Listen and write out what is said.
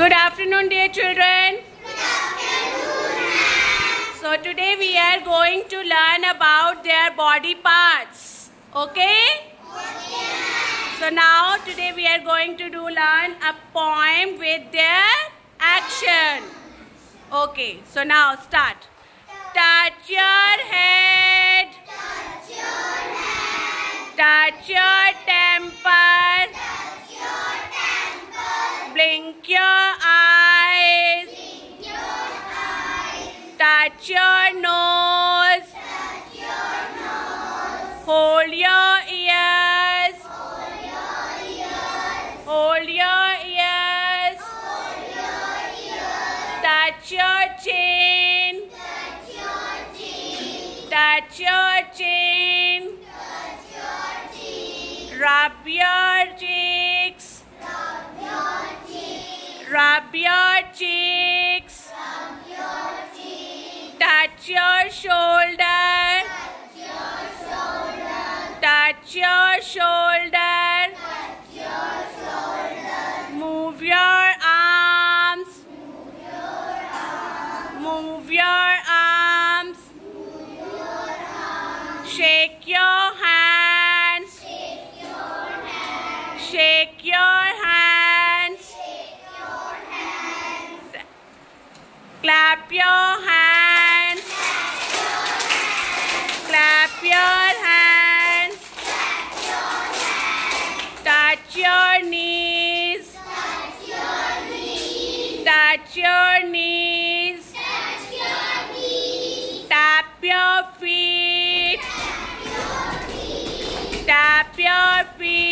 Good afternoon, dear children. So today we are going to learn about their body parts. Okay? So now today we are going to do learn a poem with their action. Okay, so now start. Touch your head. Touch your temper. Touch your nose. Hold your ears. Hold your ears. Touch your chin. Touch your chin. Rub your cheeks. Rub your cheeks. Touch your shoulder. Touch your shoulder. Move your arms. Move your arms. Shake your hands. Shake your hands. Clap your hands. Touch your knees. Touch your knees. Tap your feet. Tap your feet.